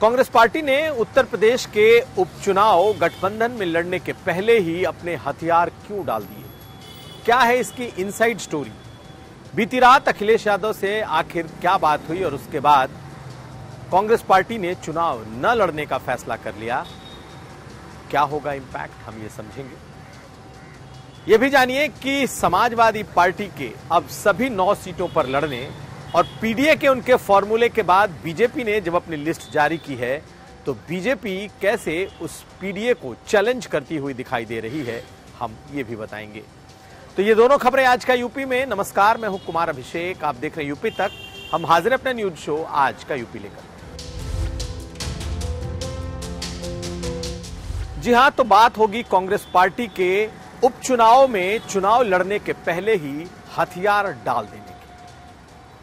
Congress party ने उत्तर प्रदेश के उपचुनाव गठबंधन में लड़ने के पहले ही अपने हथियार क्यों डाल दिए? क्या है इसकी इनसाइड स्टोरी बीती रात अखिलेश यादव से आखिर क्या बात हुई और उसके बाद कांग्रेस पार्टी ने चुनाव न लड़ने का फैसला कर लिया? क्या होगा इंपैक्ट हम ये समझेंगे। ये भी जानिए कि समाजवादी पार्टी के अब सभी नौ सीटों पर लड़ने और पीडीए के उनके फॉर्मूले के बाद बीजेपी ने जब अपनी लिस्ट जारी की है तो बीजेपी कैसे उस पीडीए को चैलेंज करती हुई दिखाई दे रही है, हम ये भी बताएँगे। तो ये दोनों खबरें आज का यूपी में। नमस्कार, मैं हूँ कुमार अभिषेक। आप देख रहे हैं यूपी तक। हम हाजिर अपना न्यूज़ शो आज का यूपी लेकर। जी हाँ तो बात होगी कांग्रेस पार्टी के उपचुनाव में। चुनाव लड़ने के पहले ही हथियार डाल देने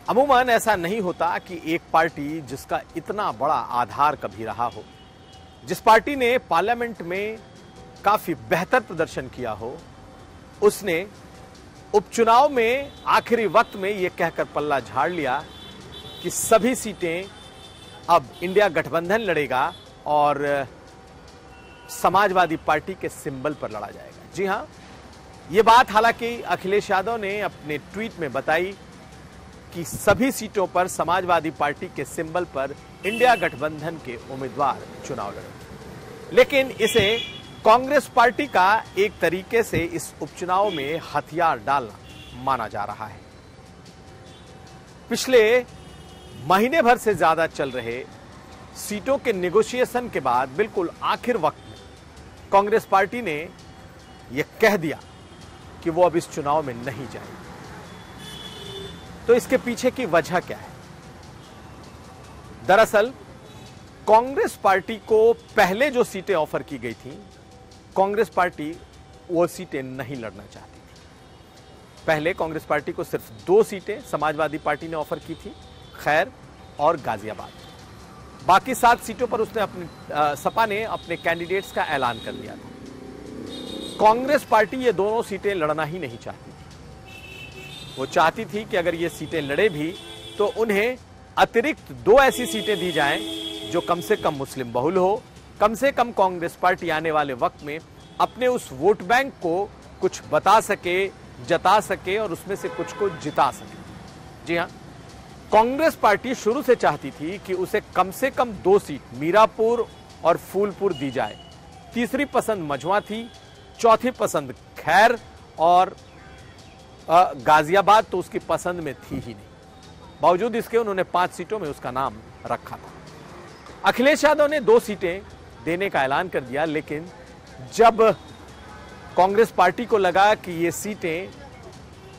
अमूमन ऐसा नहीं होता कि एक पार्टी जिसका इतना बड़ा आधार कभी रहा हो, जिस पार्टी ने पार्लियामेंट में काफ़ी बेहतर प्रदर्शन किया हो, उसने उपचुनाव में आखिरी वक्त में यह कहकर पल्ला झाड़ लिया कि सभी सीटें अब इंडिया गठबंधन लड़ेगा और समाजवादी पार्टी के सिंबल पर लड़ा जाएगा। जी हाँ यह बात हालाँकि अखिलेश यादव ने अपने ट्वीट में बताई कि सभी सीटों पर समाजवादी पार्टी के सिंबल पर इंडिया गठबंधन के उम्मीदवार चुनाव लड़े। लेकिन इसे कांग्रेस पार्टी का एक तरीके से इस उपचुनाव में हथियार डालना माना जा रहा है। पिछले महीने भर से ज़्यादा चल रहे सीटों के नेगोशिएशन के बाद बिल्कुल आखिर वक्त में कांग्रेस पार्टी ने यह कह दिया कि वो अब इस चुनाव में नहीं जाएगी। तो इसके पीछे की वजह क्या है? दरअसल, कांग्रेस पार्टी को पहले जो सीटें ऑफ़र की गई थी, कांग्रेस पार्टी वो सीटें नहीं लड़ना चाहती थी। पहले कांग्रेस पार्टी को सिर्फ़ दो सीटें समाजवादी पार्टी ने ऑफ़र की थी, खैर, और गाजियाबाद। बाकी सात सीटों पर उसने अपने सपा ने अपने कैंडिडेट्स का ऐलान कर दिया था। कांग्रेस पार्टी ये दोनों सीटें लड़ना ही नहीं चाहती। वो चाहती थी कि अगर ये सीटें लड़े भी तो उन्हें अतिरिक्त दो ऐसी सीटें दी जाएँ जो कम से कम मुस्लिम बहुल हो। कम से कम कांग्रेस पार्टी आने वाले वक्त में अपने उस वोट बैंक को कुछ बता सके, जता सके और उसमें से कुछ को जिता सके। जी हाँ कांग्रेस पार्टी शुरू से चाहती थी कि उसे कम से कम दो सीट मीरापुर और फूलपुर दी जाए। तीसरी पसंद मझवा थी, चौथी पसंद खैर और गाजियाबाद तो उसकी पसंद में थी ही नहीं। बावजूद इसके उन्होंने पाँच सीटों में उसका नाम रखा था। अखिलेश यादव ने दो सीटें देने का ऐलान कर दिया, लेकिन जब कांग्रेस पार्टी को लगा कि ये सीटें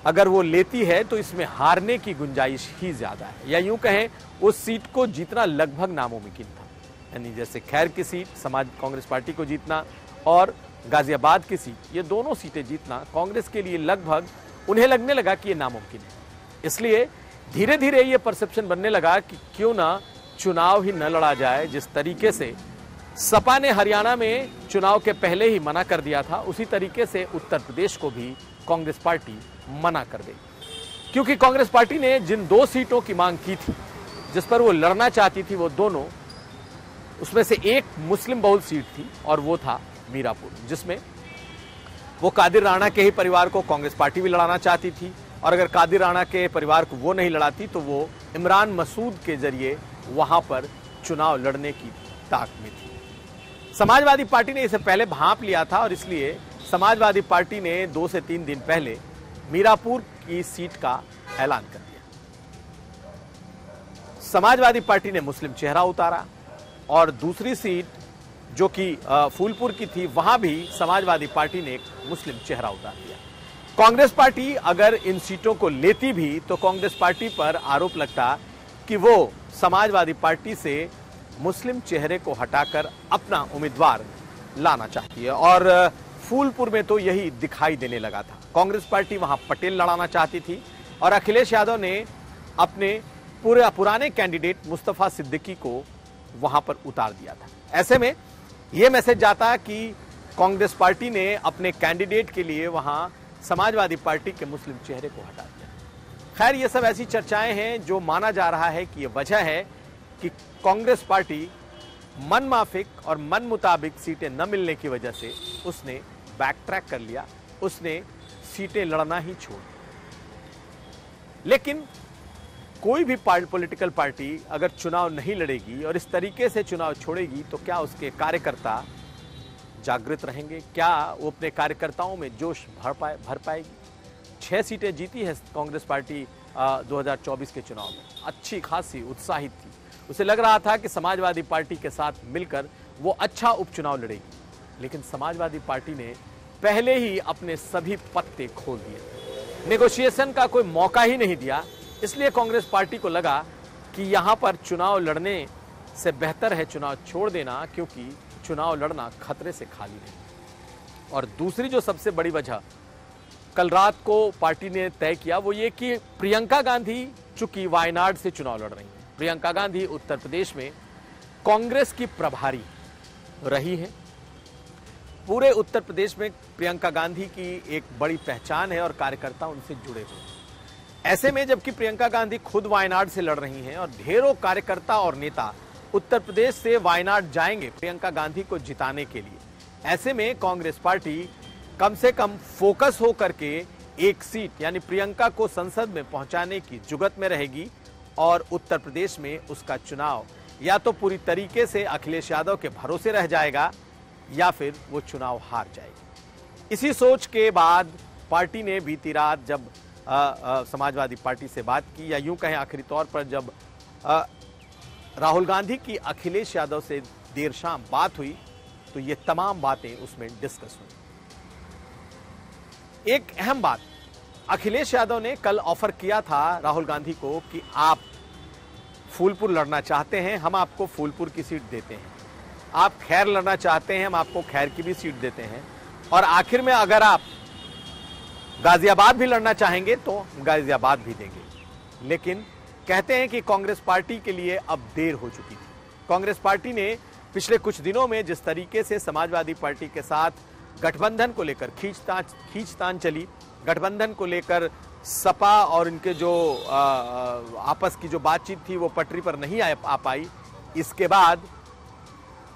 अगर वो लेती है तो इसमें हारने की गुंजाइश ही ज़्यादा है। या यूँ कहें, उस सीट को जीतना लगभग नामुमकिन था। यानी जैसे खैर की सीट, समाज, कांग्रेस पार्टी को जीतना और गाजियाबाद की सीट, ये दोनों सीटें जीतना कांग्रेस के लिए लगभग उन्हें लगने लगा कि यह नामुमकिन है। इसलिए धीरे धीरे यह परसेप्शन बनने लगा कि क्यों ना चुनाव ही न लड़ा जाए, जिस तरीके से सपा ने हरियाणा में चुनाव के पहले ही मना कर दिया था, उसी तरीके से उत्तर प्रदेश को भी कांग्रेस पार्टी मना कर दे क्योंकि कांग्रेस पार्टी ने जिन दो सीटों की मांग की थी, जिस पर वो लड़ना चाहती थी, वो दोनों, उसमें से एक मुस्लिम बहुल सीट थी और वो था मीरापुर, जिसमें वो कादिर राणा के ही परिवार को कांग्रेस पार्टी भी लड़ाना चाहती थी। और अगर कादिर राणा के परिवार को वो नहीं लड़ाती तो वो इमरान मसूद के ज़रिए वहाँ पर चुनाव लड़ने की ताक में थी। समाजवादी पार्टी ने इसे पहले भांप लिया था और इसलिए समाजवादी पार्टी ने दो से तीन दिन पहले मीरापुर की सीट का ऐलान कर दिया। समाजवादी पार्टी ने मुस्लिम चेहरा उतारा और दूसरी सीट जो कि फूलपुर की थी, वहाँ भी समाजवादी पार्टी ने एक मुस्लिम चेहरा उतार दिया। कांग्रेस पार्टी अगर इन सीटों को लेती भी तो कांग्रेस पार्टी पर आरोप लगता कि वो समाजवादी पार्टी से मुस्लिम चेहरे को हटाकर अपना उम्मीदवार लाना चाहती है। और फूलपुर में तो यही दिखाई देने लगा था। कांग्रेस पार्टी वहाँ पटेल लड़ाना चाहती थी और अखिलेश यादव ने अपने पूरे, पुराने कैंडिडेट मुस्तफ़ा सिद्दीकी को वहाँ पर उतार दिया था। ऐसे में यह मैसेज जाता कि कांग्रेस पार्टी ने अपने कैंडिडेट के लिए वहाँ समाजवादी पार्टी के मुस्लिम चेहरे को हटा दिया। खैर, ये सब ऐसी चर्चाएँ हैं जो माना जा रहा है कि यह वजह है कि कांग्रेस पार्टी मन माफिक और मन मुताबिक सीटें न मिलने की वजह से उसने बैक ट्रैक कर लिया, उसने सीटें लड़ना ही छोड़ लेकिन कोई भी पॉलिटिकल पार्टी अगर चुनाव नहीं लड़ेगी और इस तरीके से चुनाव छोड़ेगी तो क्या उसके कार्यकर्ता जागृत रहेंगे। क्या वो अपने कार्यकर्ताओं में जोश भर पाए भर पाएगी? छः सीटें जीती है कांग्रेस पार्टी आ, 2024 के चुनाव में। अच्छी खासी उत्साहित थी। उसे लग रहा था कि समाजवादी पार्टी के साथ मिलकर वो अच्छा उपचुनाव लड़ेगी। लेकिन समाजवादी पार्टी ने पहले ही अपने सभी पत्ते खोल दिए। नेगोशिएशन का कोई मौका ही नहीं दिया। इसलिए कांग्रेस पार्टी को लगा कि यहाँ पर चुनाव लड़ने से बेहतर है चुनाव छोड़ देना क्योंकि चुनाव लड़ना खतरे से खाली नहीं। और दूसरी जो सबसे बड़ी वजह कल रात को पार्टी ने तय किया, वो ये कि प्रियंका गांधी चूँकि वायनाड से चुनाव लड़ रही हैं। प्रियंका गांधी उत्तर प्रदेश में कांग्रेस की प्रभारी रही हैं। पूरे उत्तर प्रदेश में प्रियंका गांधी की एक बड़ी पहचान है और कार्यकर्ता उनसे जुड़े हुए हैं। ऐसे में जबकि प्रियंका गांधी खुद वायनाड से लड़ रही हैं और ढेरों कार्यकर्ता और नेता उत्तर प्रदेश से वायनाड जाएँगे प्रियंका गांधी को जिताने के लिए। ऐसे में कांग्रेस पार्टी कम से कम फोकस हो करके एक सीट यानी प्रियंका को संसद में पहुँचाने की जुगत में रहेगी और उत्तर प्रदेश में उसका चुनाव या तो पूरी तरीके से अखिलेश यादव के भरोसे रह जाएगा या फिर वो चुनाव हार जाएगी। इसी सोच के बाद पार्टी ने बीती रात जब आ, आ, समाजवादी पार्टी से बात की या यूँ कहें आखिरी तौर पर जब आ, राहुल गांधी की अखिलेश यादव से देर शाम बात हुई तो ये तमाम बातें उसमें डिस्कस हुई। एक अहम बात, अखिलेश यादव ने कल ऑफ़र किया था राहुल गांधी को कि आप फूलपुर लड़ना चाहते हैं, हम आपको फूलपुर की सीट देते हैं। आप खैर लड़ना चाहते हैं, हम आपको खैर की भी सीट देते हैं। और आखिर में अगर आप गाजियाबाद भी लड़ना चाहेंगे तो गाजियाबाद भी देंगे। लेकिन कहते हैं कि कांग्रेस पार्टी के लिए अब देर हो चुकी थी। कांग्रेस पार्टी ने पिछले कुछ दिनों में जिस तरीके से समाजवादी पार्टी के साथ गठबंधन को लेकर खींचतान खींचतान चली गठबंधन को लेकर सपा और इनके जो आ, आपस की जो बातचीत थी वो पटरी पर नहीं आ, आ पाई। इसके बाद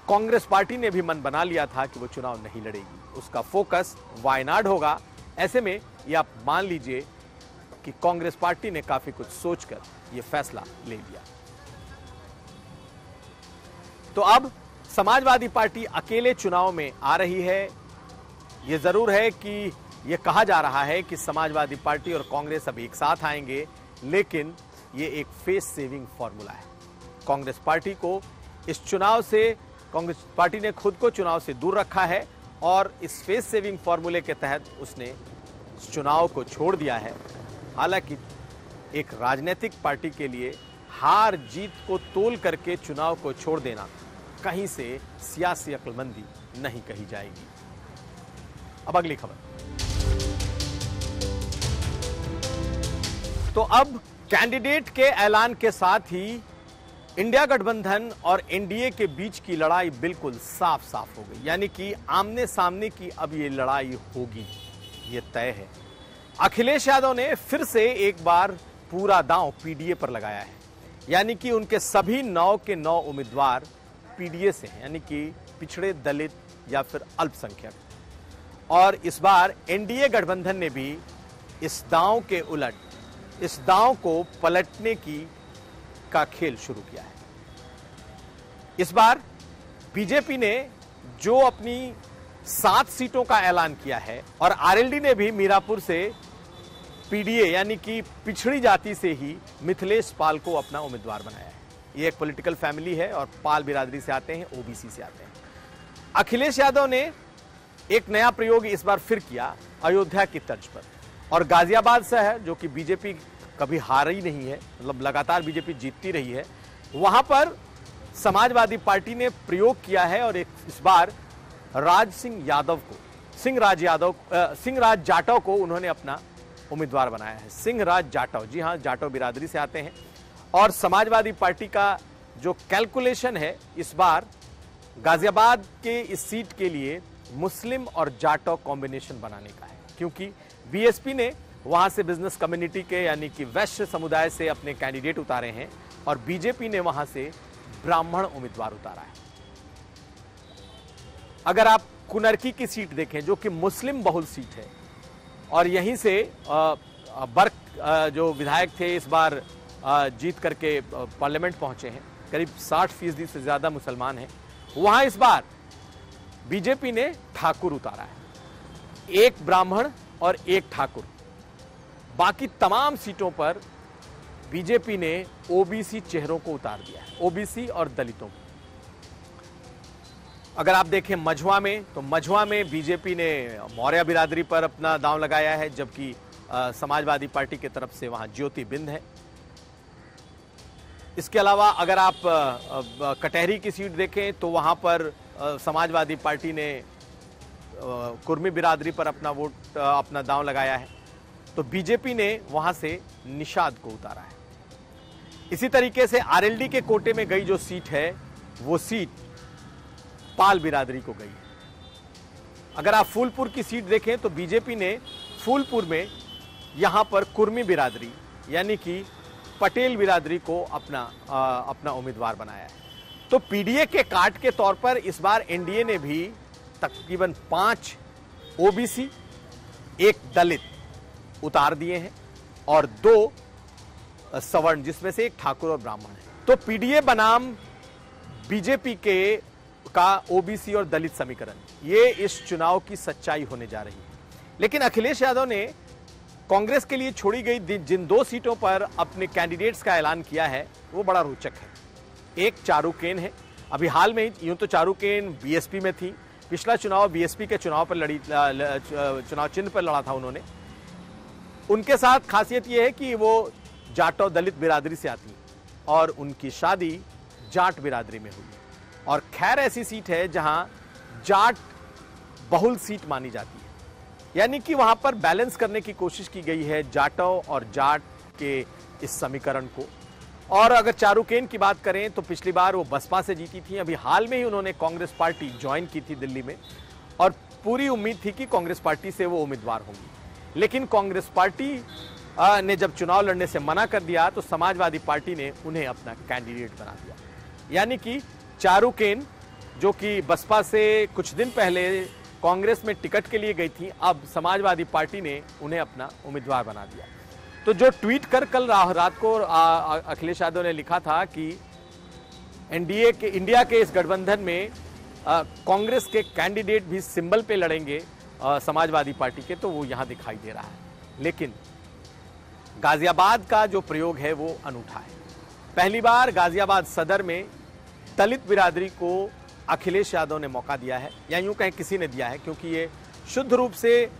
कांग्रेस पार्टी ने भी मन बना लिया था कि वो चुनाव नहीं लड़ेगी। उसका फोकस वायनाड होगा। ऐसे में ये आप मान लीजिए कि कांग्रेस पार्टी ने काफ़ी कुछ सोचकर ये फैसला ले लिया। तो अब समाजवादी पार्टी अकेले चुनाव में आ रही है। ये ज़रूर है कि ये कहा जा रहा है कि समाजवादी पार्टी और कांग्रेस अब एक साथ आएँगे, लेकिन ये एक फेस सेविंग फॉर्मूला है। कांग्रेस पार्टी को इस चुनाव से, कांग्रेस पार्टी ने खुद को चुनाव से दूर रखा है और इस फेस सेविंग फॉर्मूले के तहत उसने चुनाव को छोड़ दिया है। हालाँकि एक राजनीतिक पार्टी के लिए हार जीत को तोल करके चुनाव को छोड़ देना, कहीं से सियासी अक्लमंदी नहीं कही जाएगी। अब अगली खबर। तो अब कैंडिडेट के ऐलान के साथ ही इंडिया गठबंधन और एनडीए के बीच की लड़ाई बिल्कुल साफ़ साफ़ हो गई। यानी कि आमने सामने की अब ये लड़ाई होगी। ये तय है। अखिलेश यादव ने फिर से एक बार पूरा दांव पीडीए पर लगाया है। यानी कि उनके सभी नौ के नौ उम्मीदवार पीडीए से हैं, यानी कि पिछड़े दलित या फिर अल्पसंख्यक। और इस बार एनडीए गठबंधन ने भी इस दांव के उलट, इस दांव को पलटने की, का खेल शुरू किया है। इस बार बीजेपी ने जो अपनी सात सीटों का ऐलान किया है, और आरएलडी ने भी मीरापुर से पीडीए यानी कि पिछड़ी जाति से ही मिथिलेश पाल को अपना उम्मीदवार बनाया है। ये एक पॉलिटिकल फैमिली है और पाल बिरादरी से आते हैं ओबीसी से आते हैं। अखिलेश यादव ने एक नया प्रयोग इस बार फिर किया अयोध्या की तर्ज पर। और गाजियाबाद है, जो कि बीजेपी कभी हार ही नहीं है मतलब लगातार बीजेपी जीतती रही है। वहाँ पर समाजवादी पार्टी ने प्रयोग किया है और एक इस बार राज सिंह यादव को, सिंह राज यादव सिंह राज जाटव को उन्होंने अपना उम्मीदवार बनाया है। सिंह राज जाटव। जी हाँ जाटव बिरादरी से आते हैं। और समाजवादी पार्टी का जो कैलकुलेशन है, इस बार गाजियाबाद के इस सीट के लिए मुस्लिम और जाटव कॉम्बिनेशन बनाने का है। क्योंकि बीएसपी ने वहाँ से बिज़नेस कम्युनिटी के, यानी कि वैश्य समुदाय से अपने कैंडिडेट उतारे हैं और बीजेपी ने वहाँ से ब्राह्मण उम्मीदवार उतारा है। अगर आप कुनरकी की सीट देखें, जो कि मुस्लिम बहुल सीट है और यहीं से बर्क जो विधायक थे इस बार जीत करके पार्लियामेंट पहुँचे हैं। करीब 60 फ़ीसदी से ज़्यादा मुसलमान हैं। वहाँ इस बार बीजेपी ने ठाकुर उतारा है। एक ब्राह्मण और एक ठाकुर। बाकी तमाम सीटों पर बीजेपी ने ओबीसी चेहरों को उतार दिया है। ओबीसी और दलितों को। अगर आप देखें मझुआ में तो मझुआ में बीजेपी ने मौर्य बिरादरी पर अपना दांव लगाया है, जबकि समाजवादी पार्टी की तरफ़ से वहाँ ज्योति बिंद है। इसके अलावा अगर आप कटहरी की सीट देखें तो वहाँ पर समाजवादी पार्टी ने कुर्मी बिरादरी पर अपना वोट अपना दांव लगाया है। तो बीजेपी ने वहाँ से निषाद को उतारा है। इसी तरीके से आरएलडी के कोटे में गई जो सीट है, वो सीट पाल बिरादरी को गई है। अगर आप फूलपुर की सीट देखें तो बीजेपी ने फूलपुर में यहाँ पर कुर्मी बिरादरी यानी कि पटेल बिरादरी को अपना आ, अपना उम्मीदवार बनाया है। तो पीडीए के कार्ड के तौर पर इस बार एनडीए ने भी तकरीबन पाँच ओबीसी एक दलित उतार दिए हैं और दो सवर्ण जिसमें से एक ठाकुर और ब्राह्मण है। तो पीडीए बनाम बीजेपी के का ओबीसी और दलित समीकरण, ये इस चुनाव की सच्चाई होने जा रही है। लेकिन अखिलेश यादव ने कांग्रेस के लिए छोड़ी गई जिन दो सीटों पर अपने कैंडिडेट्स का ऐलान किया है, वो बड़ा रोचक है। एक चारूकेन है। अभी हाल में यूँ तो चारूकेन बीएसपी में थी। पिछला चुनाव बीएसपी के चुनाव पर लड़ी चुनाव चिन्ह पर लड़ा था उन्होंने। उनके साथ खासियत यह है कि वो जाटो दलित बिरादरी से आती और उनकी शादी जाट बिरादरी में हुई। और खैर ऐसी सीट है जहाँ जाट बहुल सीट मानी जाती है। यानी कि वहाँ पर बैलेंस करने की कोशिश की गई है जाटो और जाट के इस समीकरण को। और अगर चारूकेन की बात करें तो पिछली बार वो बसपा से जीती थी, अभी हाल में ही उन्होंने कांग्रेस पार्टी ज्वाइन की थी दिल्ली में। और पूरी उम्मीद थी कि कांग्रेस पार्टी से वो उम्मीदवार होंगी। लेकिन कांग्रेस पार्टी ने जब चुनाव लड़ने से मना कर दिया तो समाजवादी पार्टी ने उन्हें अपना कैंडिडेट बना दिया। यानी कि चारूकेन जो कि बसपा से कुछ दिन पहले कांग्रेस में टिकट के लिए गई थी अब समाजवादी पार्टी ने उन्हें अपना उम्मीदवार बना दिया। तो जो ट्वीट कर कल रात को अखिलेश यादव ने लिखा था कि एनडीए के इंडिया के इस गठबंधन में कांग्रेस के कैंडिडेट भी सिंबल पे लड़ेंगे आ, समाजवादी पार्टी के तो वो यहाँ दिखाई दे रहा है। लेकिन गाजियाबाद का जो प्रयोग है वो अनूठा है। पहली बार गाजियाबाद सदर में दलित बिरादरी को अखिलेश यादव ने मौका दिया है, या यूँ कहें किसी ने दिया है, क्योंकि ये शुद्ध रूप से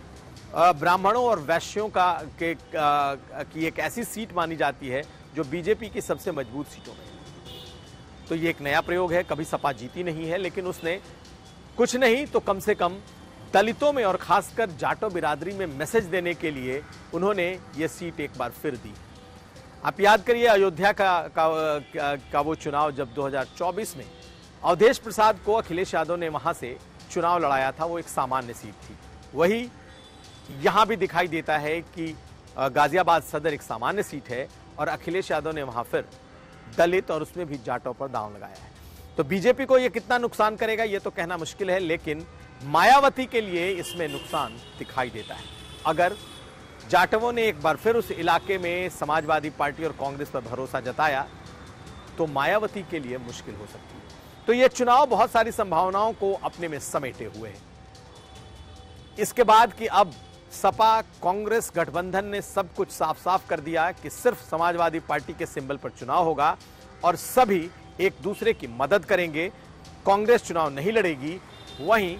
ब्राह्मणों और वैश्यों का, के की एक ऐसी सीट मानी जाती है, जो बीजेपी की सबसे मज़बूत सीटों में तो ये एक नया प्रयोग है, कभी सपा जीती नहीं है, लेकिन उसने कुछ नहीं तो कम से कम दलितों में और खासकर जाटो बिरादरी में मैसेज देने के लिए उन्होंने ये सीट एक बार फिर दी आप याद करिए अयोध्या का का, का वो चुनाव जब 2024 में अवधेश प्रसाद को अखिलेश यादव ने वहाँ से चुनाव लड़ाया था वो एक सामान्य सीट थी। वही यहाँ भी दिखाई देता है कि गाजियाबाद सदर एक सामान्य सीट है और अखिलेश यादव ने वहाँ फिर दलित और उसमें भी जाटों पर दाव लगाया है। तो बीजेपी को यह कितना नुकसान करेगा यह तो कहना मुश्किल है लेकिन मायावती के लिए इसमें नुकसान दिखाई देता है। अगर जाटवों ने एक बार फिर उस इलाके में समाजवादी पार्टी और कांग्रेस पर भरोसा जताया तो मायावती के लिए मुश्किल हो सकती है। तो यह चुनाव बहुत सारी संभावनाओं को अपने में समेटे हुए है। इसके बाद कि अब सपा, कांग्रेस, गठबंधन ने सब कुछ साफ़ साफ़ कर दिया कि सिर्फ़ समाजवादी पार्टी के सिंबल पर चुनाव होगा और सभी एक दूसरे की मदद करेंगे। कांग्रेस चुनाव नहीं लड़ेगी, वहीं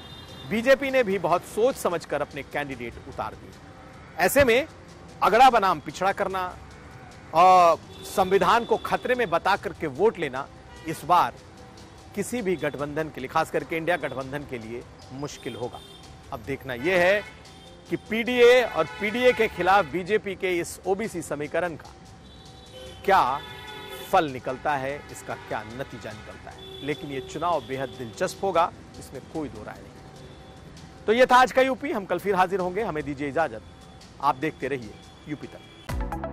बीजेपी ने भी बहुत सोच समझकर अपने कैंडिडेट उतार दिए। ऐसे में अगड़ा बनाम, पिछड़ा करना और संविधान को खतरे में बता करके वोट लेना, इस बार किसी भी गठबंधन के लिए, खास करके इंडिया गठबंधन के लिए मुश्किल होगा। अब देखना यह है कि पीडीए और पीडीए के खिलाफ बीजेपी के इस ओबीसी समीकरण का क्या फल निकलता है, इसका क्या नतीजा निकलता है। लेकिन यह चुनाव बेहद दिलचस्प होगा, इसमें कोई दो राय नहीं। तो यह था आज का यूपी, हम कल फिर हाजिर होंगे, हमें दीजिए इजाज़त। आप देखते रहिए यूपी तक।